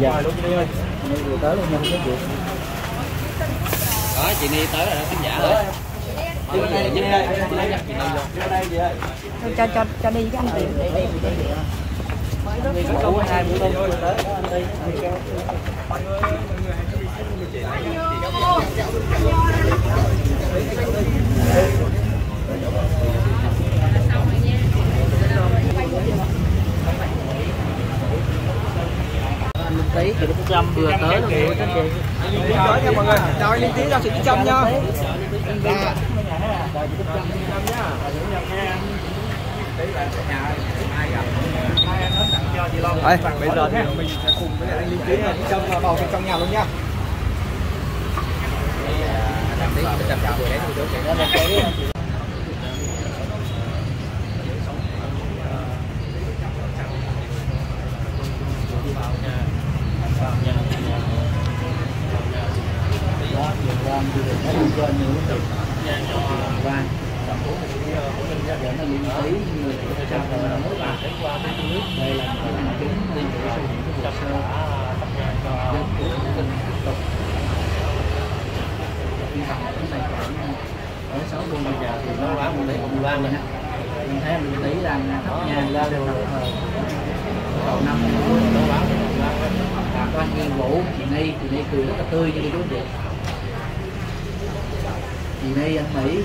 dạ. Ni vừa tới luôn nha quý vị đó chị Ni tới rồi đó khán giả đây, vô đây. cho cho cho đi cái anh chị. Đây, đây, 100 vừa tới luôn rồi các chị. Rồi nha mọi người. cho anh linh tiếng ra sự 100 nha. Đấy. Bây giờ thì mình sẽ cùng với anh Linh Tiến trong vào bên trong nhà luôn nha. Đấy, đặt cái đấy thôi người của trong qua mới nước đây là một cái chính liên của xây dựng cái hồ sơ dân của thông tiếp tục khi học cái tài khoản ở sáu mươi bây giờ thì nó quá một tí một ba rồi ha mình thấy mình tí đang thắp nhang lên đầu năm nó báo bà con Nghiên Vũ chị Ni chị Ni cười rất là tươi cho đi đối diện chị Ni anh Mỹ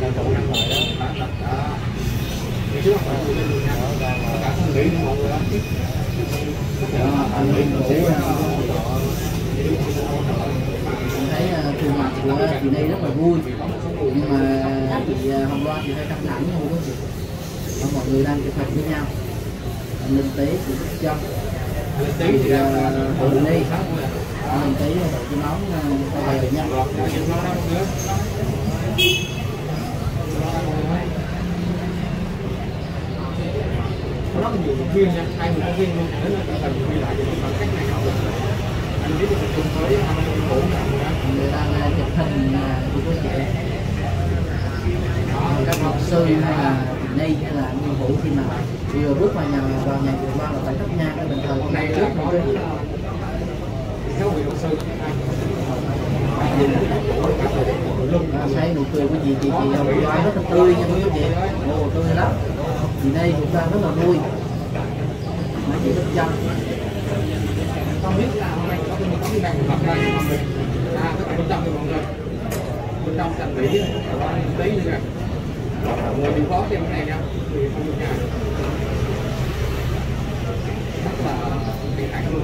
như thế này. Đó, anh Nguyễn Vũ mình thấy à, khuôn mặt của chị đây rất là vui. Nhưng mà chị à, hôm qua chị hơi căng thẳng không có gì mọi người đang chụp hình với nhau. Anh Linh Tế à, chị Đức Trâm chị ờ, Hồ Linh Tế đội cái nóng, tay về nha là nhiều viên nha, hai người viên luôn, nếu là cần ghi lại thì bằng cách này học được. Anh biết được cùng với anh Vũ người đang ờ, chụp hình ờ, của cô chị các luật sư hay là Ni hay là Nguyễn Vũ khi mà vừa bước vào nhà vào nhà vừa qua là phải thắp nhang cái bình thờ của này trước có theo vị luật sư À, thấy nụ cười của chị chị chị rất là tươi nha quý vị ồ tươi lắm chị Ni cũng đang rất là vui mấy chị không biết là hôm nay có cái có cái này gặp đây à tất cả bên trong thì mọi người. Bên trong thành mỹ có tí nữa nè người chịu khó xem cái này nha. Thì không được nhà rất là luôn.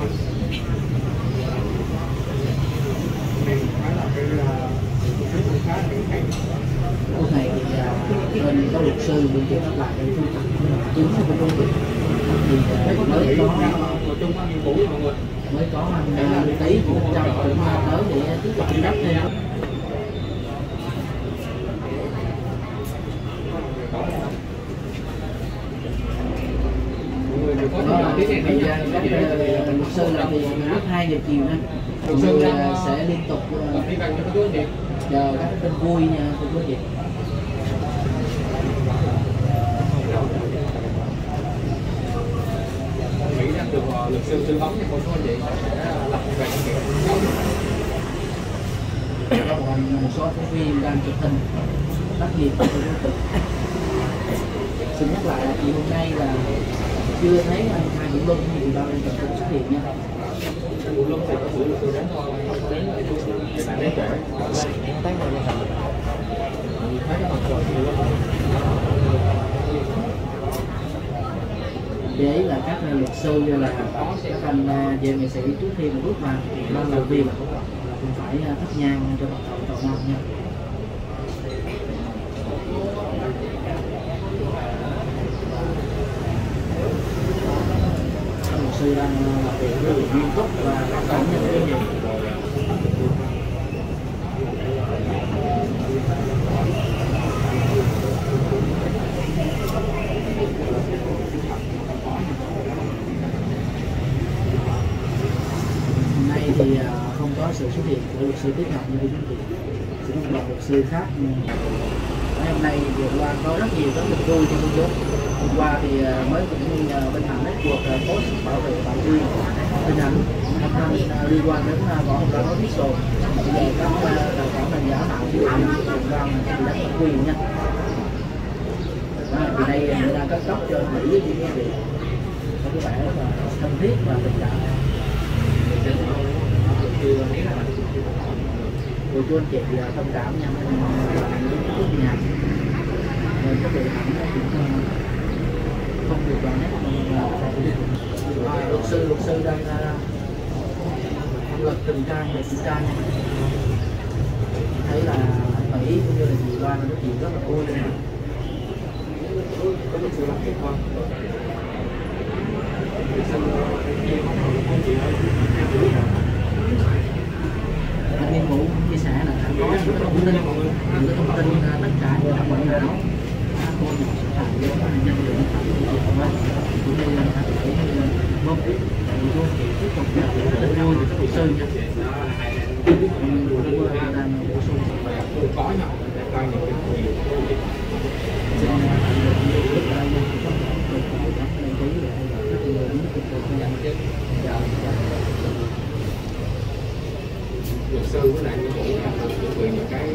Này phải là cái à, cái này thì à, bên có luật sư bên kia các bạn cái thu thập chứng của công ty mới có người mới có anh tí của tới thì tiếp tục cung thêm đó luật sư là thì lúc hai giờ chiều nha Luật sư người sẽ liên tục ờ, chờ các tin vui nha, thưa có vị Mỹ đang được ờ, luật sư tư vấn cho cô chú anh chị sẽ lập về cái kiện có một, số phóng viên đang chụp hình. Tác nghiệp của tượng xin nhắc lại là chị hôm nay là chưa thấy anh hai Nguyễn Luân thì ủy ban nhân dân tỉnh xuất hiện nha. Vụ lông thì có luật sư đến thôi đến để chú để bạn đến trễ thấy mọi người thấy cái mặt thì luôn để ý là các luật sư như là các anh à, về nghệ sĩ trước khi mà bước vào thì ban đầu tiên là cũng phải à, thắp nhang cho bậc thầu cầu mong nha. Luật sư đang à, làm việc rất là nghiêm túc và cảm nhận cái gì hôm nay thì à, không có sự xuất hiện của luật sư tiếp ngọc như quý vị sẽ có một luật sư khác. Ừ. Hôm nay vừa qua có rất nhiều các tin vui trong công chúng. hôm qua thì à, mới cũng như bên hẳn hết cuộc à, post bảo vệ bản quyền hình ảnh âm thanh liên quan đến uh, võ hồng nói official bây giờ các tài khoản mình giả tạo ví dụ như hồng loan đánh bản quyền nha. Vì đây người ta cấp tóc cho mỹ với chị nghe việc có cái vẻ là thân thiết và tình cảm cô chú anh chị là thông cảm nha mình những chút nhà nên có thể hẳn cũng không không được vào nét luật sư luật sư đang luật tuần tra để kiểm tra nha thấy là anh mỹ cũng như là chị loan nó chuyện rất là vui nha có những sự làm việc không luôn có sư với lại những cái những cái